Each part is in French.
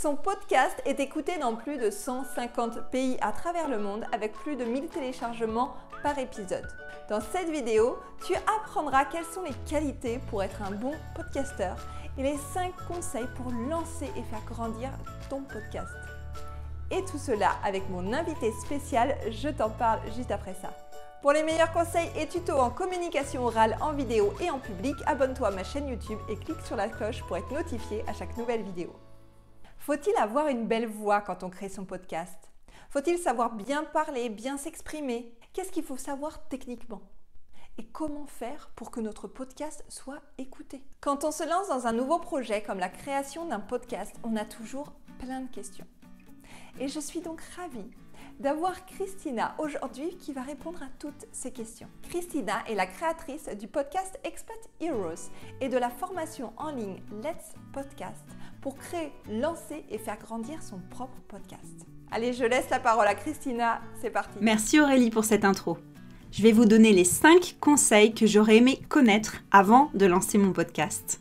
Son podcast est écouté dans plus de 150 pays à travers le monde avec plus de 1000 téléchargements par épisode. Dans cette vidéo, tu apprendras quelles sont les qualités pour être un bon podcasteur et les 5 conseils pour lancer et faire grandir ton podcast. Et tout cela avec mon invité spécial, je t'en parle juste après ça. Pour les meilleurs conseils et tutos en communication orale, en vidéo et en public, abonne-toi à ma chaîne YouTube et clique sur la cloche pour être notifié à chaque nouvelle vidéo. Faut-il avoir une belle voix quand on crée son podcast? Faut-il savoir bien parler, bien s'exprimer? Qu'est-ce qu'il faut savoir techniquement? Et comment faire pour que notre podcast soit écouté? Quand on se lance dans un nouveau projet comme la création d'un podcast, on a toujours plein de questions. Et je suis donc ravie d'avoir Christina aujourd'hui qui va répondre à toutes ces questions. Christina est la créatrice du podcast Expat Heroes et de la formation en ligne Let's Podcast pour créer, lancer et faire grandir son propre podcast. Allez, je laisse la parole à Christina, c'est parti. Merci Aurélie pour cette intro. Je vais vous donner les 5 conseils que j'aurais aimé connaître avant de lancer mon podcast.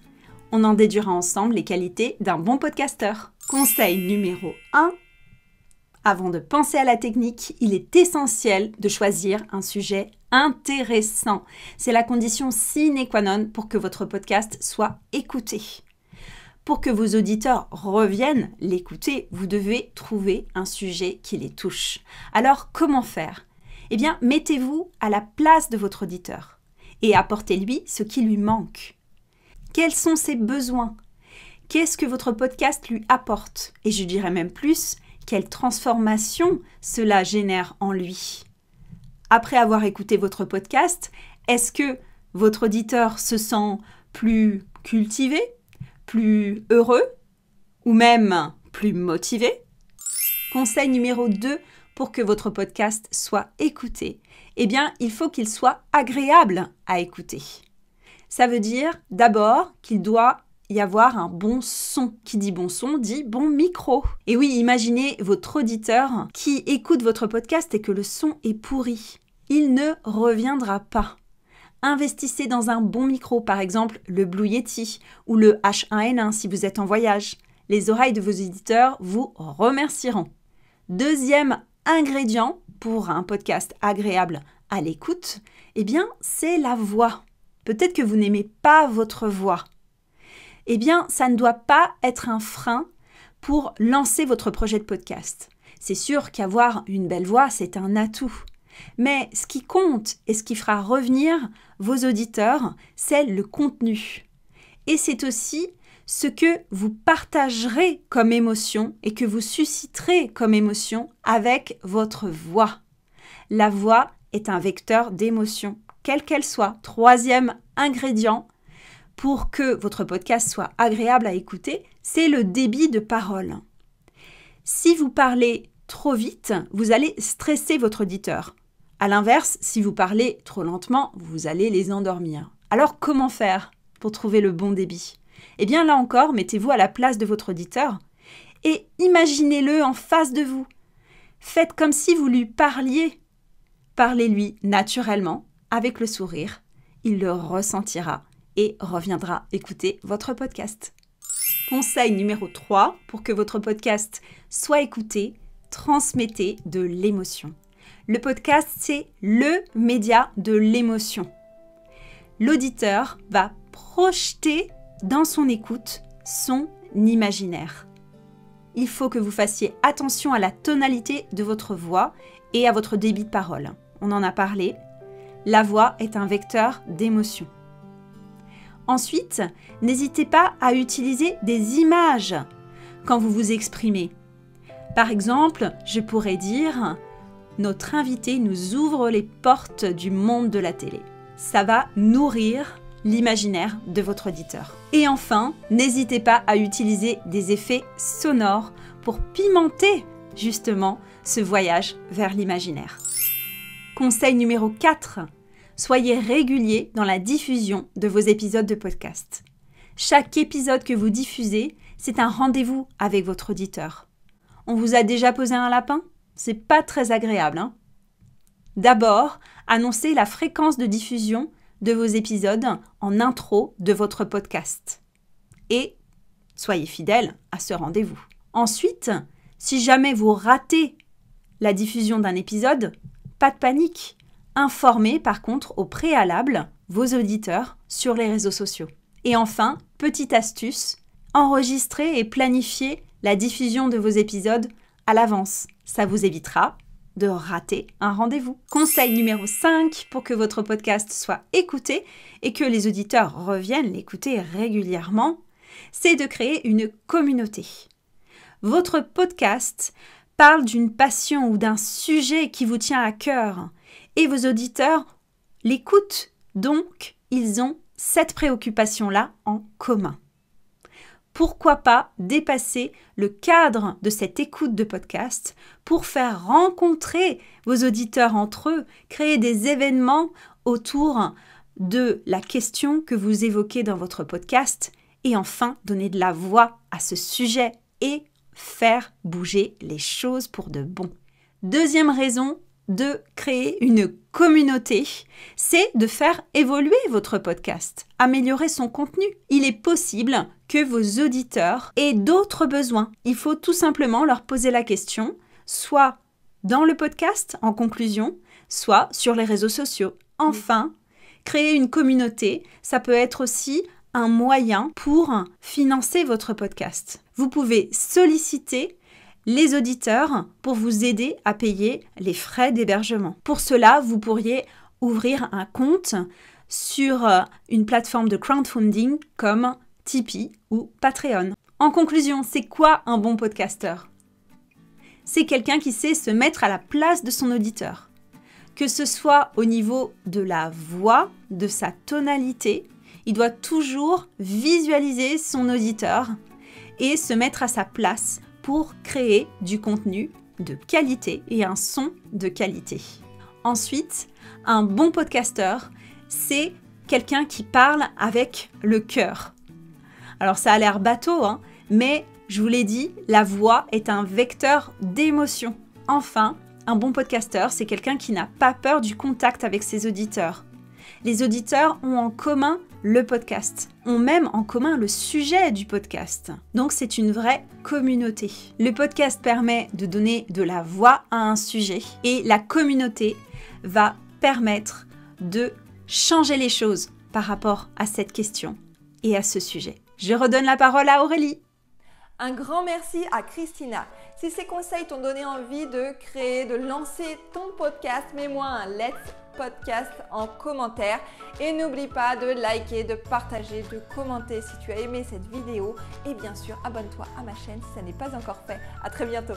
On en déduira ensemble les qualités d'un bon podcasteur. Conseil numéro 1, avant de penser à la technique, il est essentiel de choisir un sujet intéressant. C'est la condition sine qua non pour que votre podcast soit écouté. Pour que vos auditeurs reviennent l'écouter, vous devez trouver un sujet qui les touche. Alors, comment faire? Eh bien, mettez-vous à la place de votre auditeur et apportez-lui ce qui lui manque. Quels sont ses besoins? Qu'est-ce que votre podcast lui apporte? Et je dirais même plus, quelle transformation cela génère en lui? Après avoir écouté votre podcast, est-ce que votre auditeur se sent plus cultivé, plus heureux ou même plus motivé? Conseil numéro 2 pour que votre podcast soit écouté, eh bien, il faut qu'il soit agréable à écouter. Ça veut dire d'abord qu'il doit y avoir un bon son. Qui dit bon son dit bon micro. Et oui, imaginez votre auditeur qui écoute votre podcast et que le son est pourri. Il ne reviendra pas. Investissez dans un bon micro, par exemple le Blue Yeti ou le H1N1 si vous êtes en voyage. Les oreilles de vos éditeurs vous remercieront. Deuxième ingrédient pour un podcast agréable à l'écoute, eh bien, c'est la voix. Peut-être que vous n'aimez pas votre voix eh bien, ça ne doit pas être un frein pour lancer votre projet de podcast. C'est sûr qu'avoir une belle voix, c'est un atout. Mais ce qui compte et ce qui fera revenir vos auditeurs, c'est le contenu. Et c'est aussi ce que vous partagerez comme émotion et que vous susciterez comme émotion avec votre voix. La voix est un vecteur d'émotion, quelle qu'elle soit. Troisième ingrédient, pour que votre podcast soit agréable à écouter, c'est le débit de parole. Si vous parlez trop vite, vous allez stresser votre auditeur. A l'inverse, si vous parlez trop lentement, vous allez les endormir. Alors comment faire pour trouver le bon débit? Eh bien là encore, mettez-vous à la place de votre auditeur et imaginez-le en face de vous. Faites comme si vous lui parliez. Parlez-lui naturellement, avec le sourire. Il le ressentira et reviendra écouter votre podcast. Conseil numéro 3, pour que votre podcast soit écouté, transmettez de l'émotion. Le podcast, c'est le média de l'émotion. L'auditeur va projeter dans son écoute son imaginaire. Il faut que vous fassiez attention à la tonalité de votre voix et à votre débit de parole. On en a parlé. La voix est un vecteur d'émotion. Ensuite, n'hésitez pas à utiliser des images quand vous vous exprimez. Par exemple, je pourrais dire Notre invité nous ouvre les portes du monde de la télé. Ça va nourrir l'imaginaire de votre auditeur. Et enfin, n'hésitez pas à utiliser des effets sonores pour pimenter justement ce voyage vers l'imaginaire. Conseil numéro 4, soyez régulier dans la diffusion de vos épisodes de podcast. Chaque épisode que vous diffusez, c'est un rendez-vous avec votre auditeur. On vous a déjà posé un lapin? C'est pas très agréable, hein D'abord, annoncez la fréquence de diffusion de vos épisodes en intro de votre podcast. Et soyez fidèle à ce rendez-vous. Ensuite, si jamais vous ratez la diffusion d'un épisode, pas de panique. Informez par contre au préalable vos auditeurs sur les réseaux sociaux. Et enfin, petite astuce, enregistrez et planifiez la diffusion de vos épisodes à l'avance. Ça vous évitera de rater un rendez-vous. Conseil numéro 5 pour que votre podcast soit écouté et que les auditeurs reviennent l'écouter régulièrement, c'est de créer une communauté. Votre podcast parle d'une passion ou d'un sujet qui vous tient à cœur et vos auditeurs l'écoutent, donc ils ont cette préoccupation-là en commun pourquoi pas dépasser le cadre de cette écoute de podcast pour faire rencontrer vos auditeurs entre eux, créer des événements autour de la question que vous évoquez dans votre podcast et enfin donner de la voix à ce sujet et faire bouger les choses pour de bon. Deuxième raison de créer une communauté, c'est de faire évoluer votre podcast, améliorer son contenu. Il est possible que vos auditeurs aient d'autres besoins. Il faut tout simplement leur poser la question, soit dans le podcast en conclusion, soit sur les réseaux sociaux. Enfin, créer une communauté, ça peut être aussi un moyen pour financer votre podcast. Vous pouvez solliciter les auditeurs pour vous aider à payer les frais d'hébergement. Pour cela, vous pourriez ouvrir un compte sur euh, une plateforme de crowdfunding comme Tipeee ou Patreon. En conclusion, c'est quoi un bon podcasteur? C'est quelqu'un qui sait se mettre à la place de son auditeur. Que ce soit au niveau de la voix, de sa tonalité, il doit toujours visualiser son auditeur et se mettre à sa place pour créer du contenu de qualité et un son de qualité. Ensuite, un bon podcasteur, c'est quelqu'un qui parle avec le cœur. Alors ça a l'air bateau, hein, mais je vous l'ai dit, la voix est un vecteur d'émotion. Enfin, un bon podcasteur, c'est quelqu'un qui n'a pas peur du contact avec ses auditeurs. Les auditeurs ont en commun le podcast, ont même en commun le sujet du podcast. Donc c'est une vraie communauté. Le podcast permet de donner de la voix à un sujet et la communauté va permettre de changer les choses par rapport à cette question et à ce sujet. Je redonne la parole à Aurélie. Un grand merci à Christina. Si ces conseils t'ont donné envie de créer, de lancer ton podcast, mets-moi un let's podcast en commentaire. Et n'oublie pas de liker, de partager, de commenter si tu as aimé cette vidéo. Et bien sûr, abonne-toi à ma chaîne si ça n'est pas encore fait. À très bientôt